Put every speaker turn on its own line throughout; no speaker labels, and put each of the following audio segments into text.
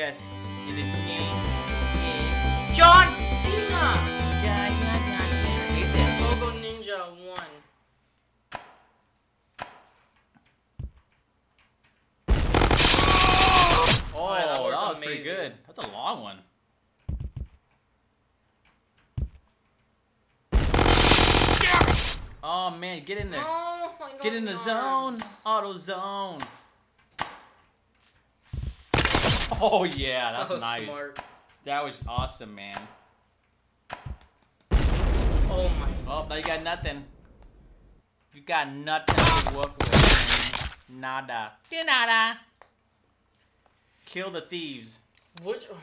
Yes, game.
Yeah. John Cena!
Yeah, yeah, yeah, yeah. Hate that.
Logo Ninja 1.
Oh,
that
that,
worked
was pretty good. That's a long one. Oh man, get in there.
Oh,
Get in the zone. Auto zone. Oh yeah, that's
That was
nice.
smart.
That was awesome, man.
Oh my.
Oh, now you got nothing. You got nothing to work with, man. Nada. De nada. Kill the thieves.
Which. Oh,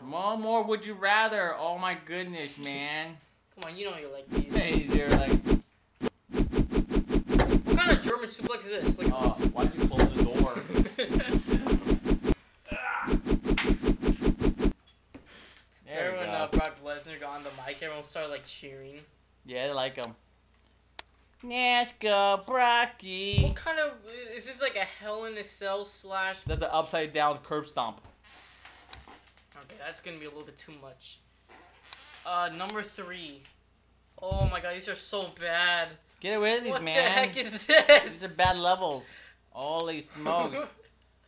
no.
More, more would you rather? Oh my goodness, man.
Come on, you know you like these.
Hey, they're like,
What kind of German suplex is this? Like,
oh, why'd you close the door? There we
Everyone,
go.
uh, Brock Lesnar got on the mic, everyone started like cheering.
Yeah, they like them. Let's go, Brocky.
What kind of is this like a Hell in a Cell slash?
That's an upside down curb stomp.
Okay, that's gonna be a little bit too much. Uh, number three. Oh my god, these are so bad.
Get away with these,
what
man.
What the heck is this?
These are bad levels. Holy smokes.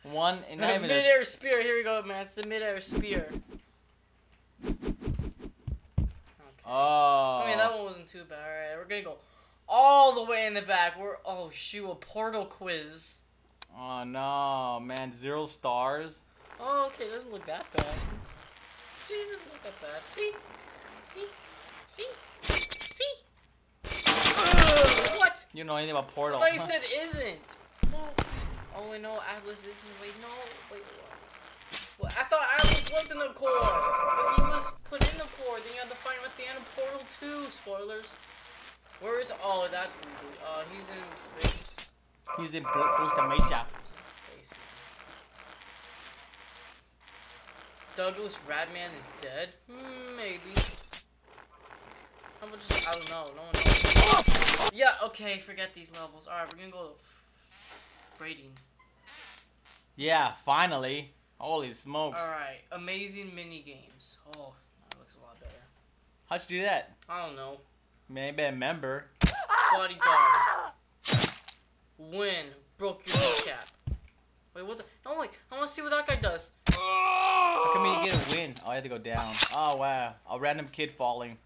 One and
The mid-air spear. Here we go, man. It's the mid-air spear.
Oh.
I mean, that one wasn't too bad. All right, we're gonna go all the way in the back. We're oh shoot, a portal quiz.
Oh no, man. Zero stars.
Oh, okay, it doesn't look that bad. See, it doesn't look that bad. See, see, see, see. Ugh, what?
You know anything about Portal.
I thought you said isn't. Oh wait, no, Atlas isn't. Wait, no, wait. What? Well, I thought Atlas was in the core, but he was put in the core. Then you had to fight him at the end of Portal 2. Spoilers. Where is? Oh, that's Ridley. Uh, he's in space.
He's in Mesa.
He's in. Douglas Rattmann is dead? Hmm, maybe. How about just, I don't know. No one knows. Yeah, okay, forget these levels. Alright, we're gonna go to rating.
Yeah, finally. Holy smokes.
Alright, amazing mini games. Oh, that looks a lot better.
How'd you do that?
I don't know.
Maybe a member.
Bodyguard. Win. Broke your kneecap. Wait, what's it? No, wait. I want to see what that guy does.
How come you get a win? Oh, I had to go down. Oh, wow. A random kid falling.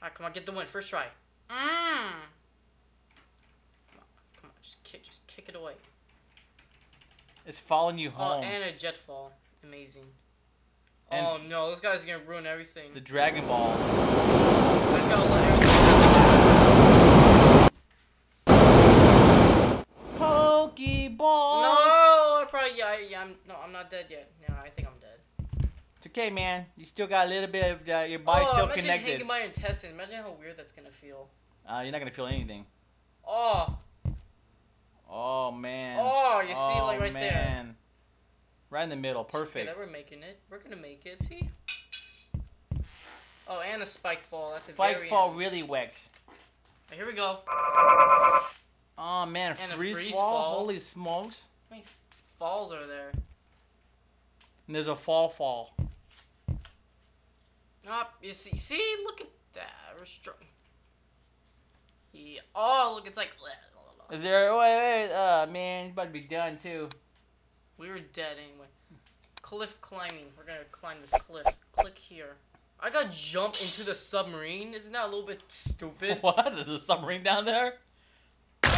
Alright, come on, get the win. First try. Mmm. Come on, come on, just kick, just kick it away.
It's following you home.
Oh, and a jet fall. Amazing.
And-
oh no, this guy's gonna ruin everything.
It's a Dragon Balls. Pokeballs.
No, I probably yeah, yeah, I'm no, I'm not dead yet. No, I think I'm dead.
It's okay, man. You still got a little bit of uh, your body
oh,
still
imagine
connected.
hanging by your intestine. Imagine how weird that's gonna feel.
Uh, you're not gonna feel anything.
Oh,
Oh man.
oh, you see,
Oh,
like right there.
Right in the middle.
Okay,
Perfect.
that we're making it. We're gonna make it. See. Oh, and a spike fall. That's a
Spike
very
fall
end.
really works.
Right, here we go.
Oh man,
And a
freeze,
freeze
fall?
fall.
Holy smokes.
Falls are there.
And there's a fall fall.
Ah, you see, see, look at that. We're strong. Yeah. Oh, look, it's like.
Is there? Wait, wait, uh, man, it's about to be done too.
We were dead anyway. Cliff climbing. We're gonna climb this cliff. Click here. I got to jump into the submarine. Isn't that a little bit stupid?
What? There's a submarine down there? you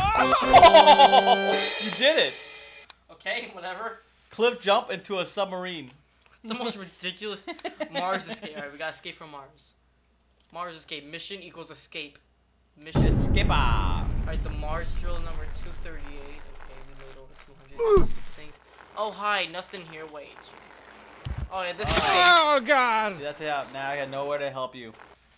did it!
Okay, whatever.
Cliff jump into a submarine.
It's the most ridiculous Mars escape. Alright, we gotta escape from Mars. Mars escape. Mission equals escape. Mission.
Skipper.
Alright, the Mars drill number 238. Okay, we made over 200 things. Oh, hi, nothing here. Wait. Oh, yeah, this is safe.
Oh God!
See, that's it. Now I got nowhere to help you.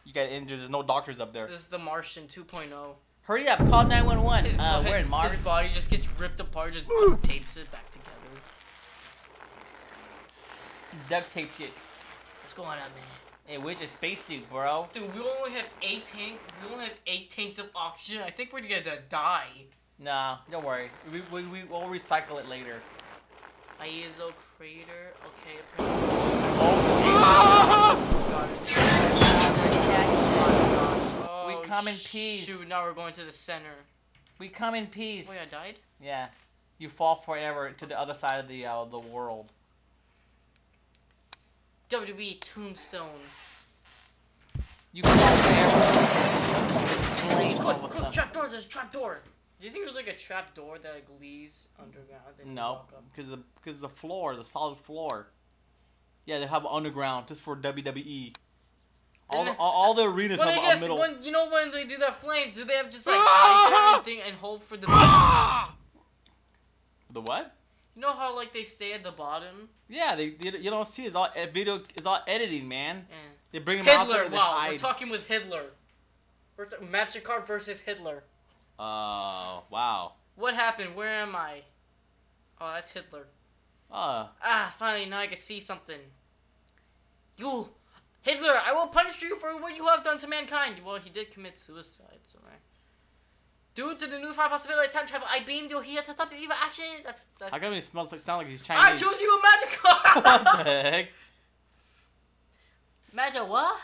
You got injured. There's no doctors up there.
This is the Martian 2.0.
Hurry up. Call 911.
His,
Uh,
bo-
we're in Mars.
his body just gets ripped apart, just tapes it back together.
Duct tape shit.
What's going on, man?
Hey, where's your spacesuit, bro?
Dude, we only have eight tank. We only have eight tanks of oxygen. I think we're gonna die.
Nah, don't worry. We, we, we, we'll recycle it later.
Iso Praetor. Okay.
We
Oh,
come in peace.
Shoot, now we're going to the center.
We come in peace.
Wait, I died?
Yeah. You fall forever to the other side of the uh, the world.
WWE Tombstone.
You fall forever. Flame all
Quick, quick,
sudden.
trap door, there's a trap door. Do you think there's like a trap door that like leads underground?
No, because the because the floor is a solid floor. Yeah, they have underground just for WWE. All the, all, all the arenas
When
have
they
a
get,
middle.
when you know when they do that flame, do they have just like hide there and, thing and hold for the?
The what?
You know how like they stay at the bottom
Yeah, they, you don't see it's all video. It's all editing, man.
and
They bring them out there
Hitler. Wow, we're talking with Hitler. We're t- Magikarp versus Hitler.
Oh wow.
What happened? Where am I? Oh, that's Hitler.
Uh,
Ah, finally, now I can see something. You, Hitler, I will punish you for what you have done to mankind. Well, he did commit suicide, so right. Due to the newfound possibility of time travel, I beamed you here to stop the evil action. That's that's.
how come he smells like sound like he's Chinese?
I choose you, Magikarp.
what the heck?
Magic what?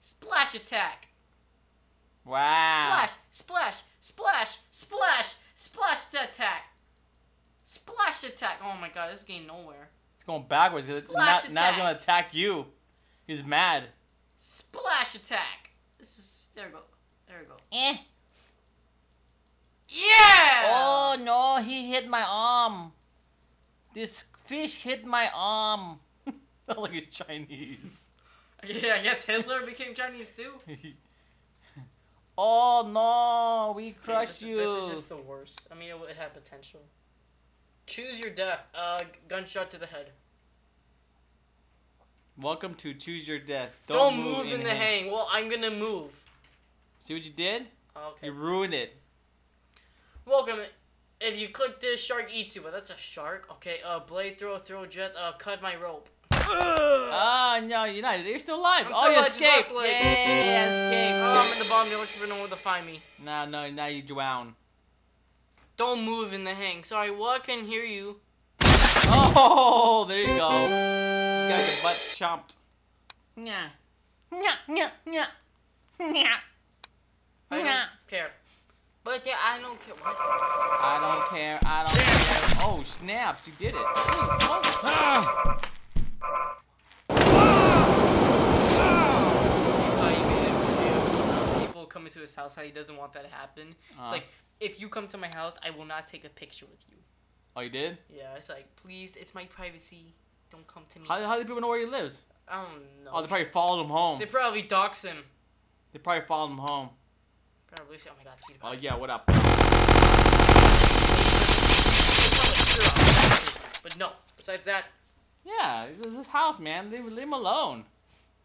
Splash attack.
Wow.
Splash, splash, splash, splash, splash attack. Splash attack. Oh my god, this is getting nowhere.
It's going backwards.
Splash
now, now he's gonna attack you. He's mad.
Splash attack. This is there we go. There we go.
Eh.
Yeah.
Oh no, he hit my arm. This fish hit my arm. Sound like he's Chinese.
Yeah, I guess Hitler became Chinese too.
oh no, we crushed
this,
you.
This is just the worst. I mean, it, it had potential. Choose your death. Uh, gunshot to the head.
Welcome to Choose Your Death.
Don't, move, in, the hang. Well, I'm gonna move.
See what you did?
Okay.
You ruined it.
Welcome. If you click this, shark eats you. But that's a shark. Okay. Uh, blade throw, throw jet. Uh, cut my rope.
Ah, no, you're not. You're still alive.
I'm
oh, you escaped.
lost leg.
Yeah, escaped.
Oh, I'm in the bottom. You're looking for no one to find me.
No, no, now you drown.
Don't move in the hang. Sorry, well, I can hear you.
Oh, there you go. This got your butt chomped. Nya. Nya, nya, nya. Nya.
I don't care. But yeah, I don't care. What?
I don't care. I don't care. Oh, snaps. You did it. Holy smokes.
He made a video of people coming to his house, how he doesn't want that to happen.
Uh.
It's like, if you come to my house, I will not take a picture with you.
Oh, you did?
Yeah, it's like, please, it's my privacy. Don't come to me.
How, how do people know where he lives?
I don't know.
Oh, they probably followed him home.
They probably dox him.
They probably followed him home.
Oh my god, speed
Oh, yeah, what up?
But no. Besides that,
Yeah, this is his house, man. Leave, leave him alone.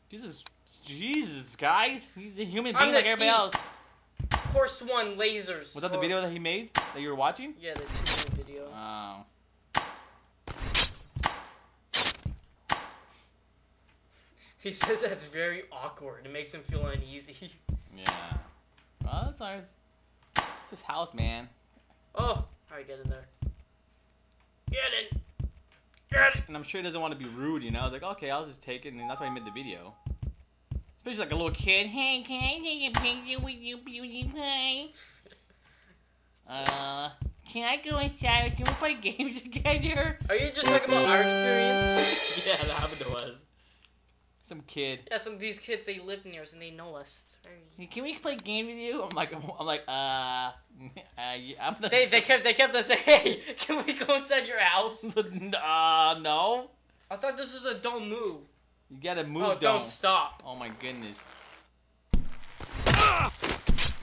Jesus, Jesus, guys. He's a human being like everybody else.
course one lasers.
Was that the video that he made that you were watching?
Yeah, the two minute video.
Oh.
He says that's very awkward. It makes him feel uneasy.
Yeah. Well, that's ours. It's his house, man.
Oh, alright, get in there. Get in. Get in.
And I'm sure he doesn't want to be rude, you know? It's like, okay, I'll just take it, and that's why he made the video. Especially like a little kid. Hey, can I take a picture with you, PewDiePie? Uh, can I go inside with you and play games together?
Are you just talking about our experience?
yeah, that happened to us. Some kid.
Yeah, some of these kids they live near us and they know us. It's very...
Can we play game with you? I'm like, I'm like, uh, uh yeah, I'm gonna.
They they kept they kept us saying, hey, can we go inside your house?
uh, no.
I thought this was a don't move.
You gotta move.
oh,
don't.
don't stop.
Oh my goodness.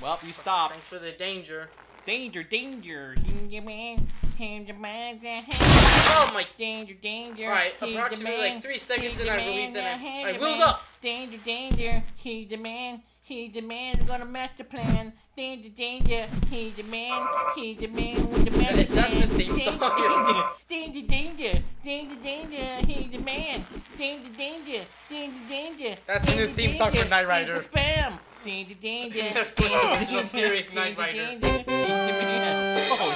Well, you stopped.
Thanks for the danger.
Danger, danger. Danger man. Danger man.
Oh my.
Danger, danger.
Alright, approximately like three seconds and I
man.
relieved then I.
He's
Alright, wheels up!
Danger, danger. He's the man. He's the man who's gonna master plan. Danger, danger. He's the man. He's the man with the master
If that's the theme song,
Danger, danger, danger. Danger, danger. He's the man. Danger, danger. Danger, danger.
That's the new theme song for. Knight Rider.
Spam. Danger, danger.
Netflix
Danger,
original Knight Rider.
danger, danger, man. Oh,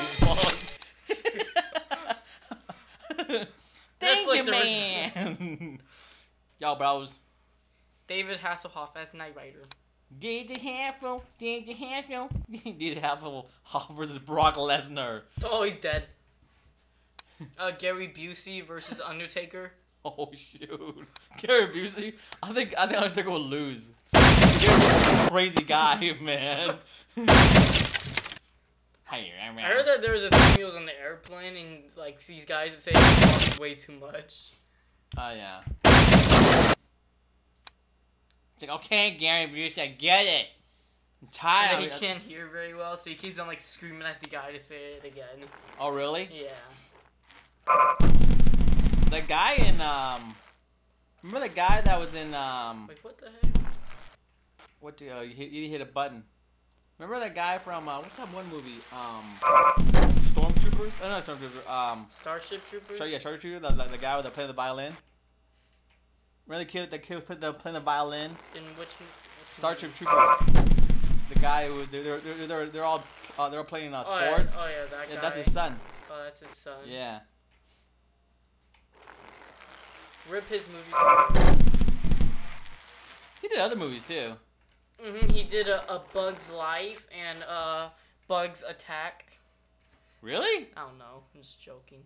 he's Danger Man. Yo, bros.
David Hasselhoff as Knight Rider.
Danger Hasselhoff. Danger Hasselhoff. Danger Hasselhoff versus Brock Lesnar.
Oh, he's dead. Uh, Gary Busey versus Undertaker.
Oh shoot, Gary Busey. I think I think Undertaker will lose. A crazy guy, man.
I heard that there was a thing he was on the airplane and like these guys that say he talks way too much.
Oh yeah. It's like okay, Gary Busey, I get it. I'm tired.
he can't hear very well, so he keeps on like screaming at the guy to say it again.
Oh really?
Yeah.
The guy in um. Remember the guy that was in um.
Like what the heck?
What the, uh, you hit, you hit a button. Remember that guy from uh, what's that one movie? Um, Stormtroopers. Oh, no, Stormtrooper. Um,
Starship Troopers.
so yeah, Stormtrooper. The, the, the guy with the playing the violin. Remember the kid, the kid played the playing the violin.
In which? which
Starship? Troopers. The guy who they're they're they're, they're, they're all uh, they're all playing uh,
Oh yeah,
sports.
oh yeah, that guy.
yeah, that's his son.
Oh, that's his son.
Yeah.
Rip his movie.
He did other movies too.
Hmm He did a, a Bug's Life and uh Bug's Attack.
Really?
I don't know. I'm just joking.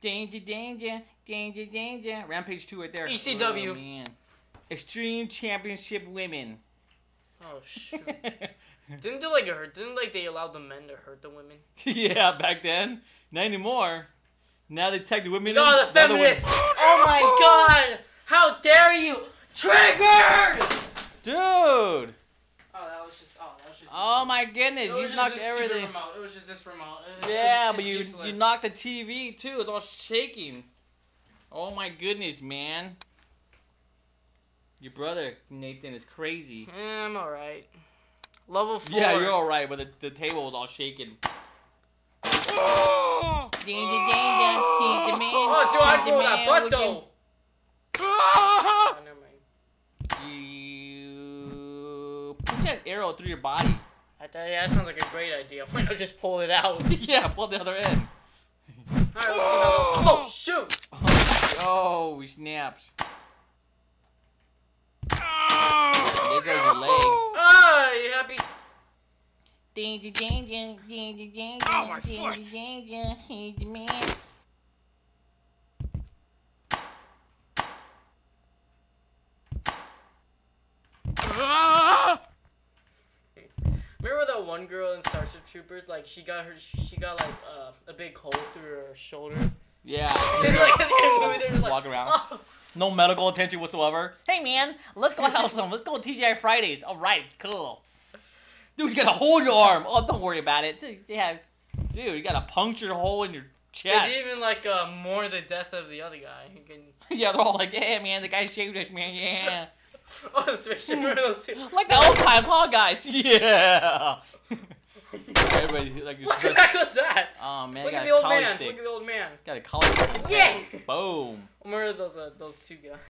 Danger, danger, danger, danger. Rampage 2 right there.
ECW.
Oh, man. Extreme Championship Women.
Oh shoot. didn't they like hurt? Didn't like they allowed the men to hurt the women?
yeah, back then. Not anymore. Now they tag the women.
Oh, the feminists! Oh my god! How dare you! Triggered!
Dude!
Oh, that was just. Oh, that was just.
Oh my goodness,
It was
you
just
knocked
this stupid
everything.
Remote. It was just this remote. It was-
Yeah,
it's
but you you knocked the TV too. It's all shaking. Oh my goodness, man. Your brother Nathan is crazy.
Eh, I'm alright. Level four.
Yeah, you're alright, but the, the table was all shaking. Danger, danger, he's the man.
Oh, dude, I
he's the
pulled that
man
butt
looking-
though.
You push that arrow through your body.
I tell you, that sounds like a great idea. Why not just pull it out?
Yeah, pull the other end.
let's see how. Oh, shoot!
Oh, snaps. There goes your leg.
Ah, you happy?
Danger, danger, danger, danger,
Oh, my
danger,
foot.
danger, he's the man.
Remember that one girl in Starship Troopers? Like she got her, she got like uh, a big hole through her shoulder.
Yeah.
And like at the end movie, like,
Walk around.
"Oh."
No medical attention whatsoever. Hey man, let's go have some. Let's go TGI Fridays. All right, cool. Dude, you got a hole in your arm. Oh, don't worry about it. Dude, yeah, dude, you got a punctured hole in your chest.
didn't even like uh, mourn the death of the other guy. Can-
yeah, they're all like, yeah, man, the guy shaved us, man, yeah.
Oh, let's make those two.
Like the old time Claw guys, yeah. Everybody like,
What the heck was that?
oh man,
Look at the old man.
stick.
Look at the old man.
Got a collie stick.
Yeah.
Boom.
Remember those uh, those two guys?